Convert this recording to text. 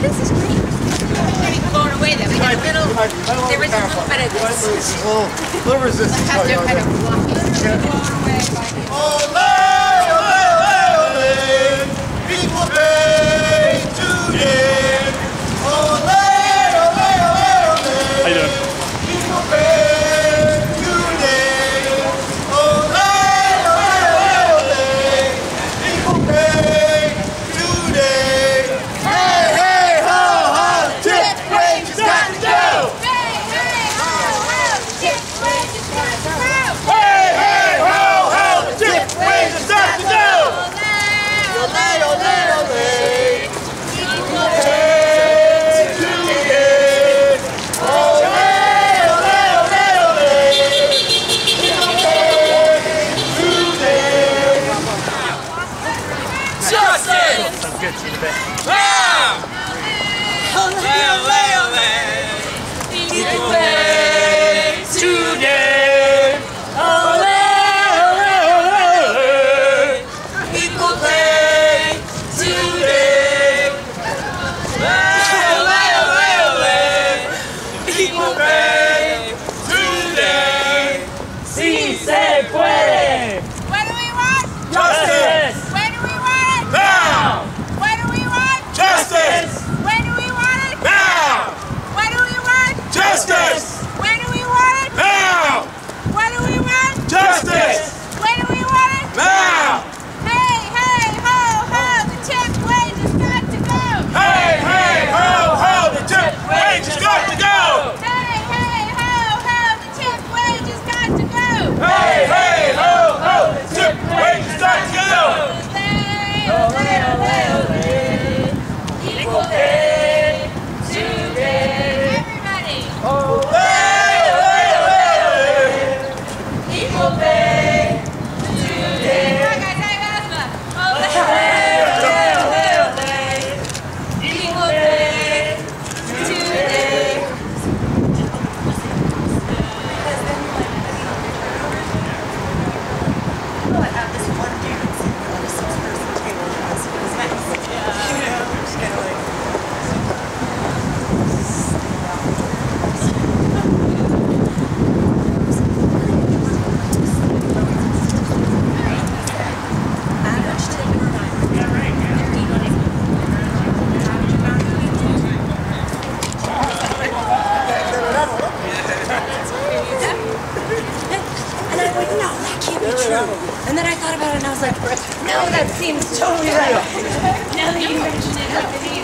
this is great. I'm getting blown away there was a little bit of this. Little, resistance. Ole, ole, ole. Today. Ole, ole, ole. Today. Ole, ole, ole. Today. Si se puede. What do we want? And then I thought about it and I was like, no, that seems totally right. now that you mention it,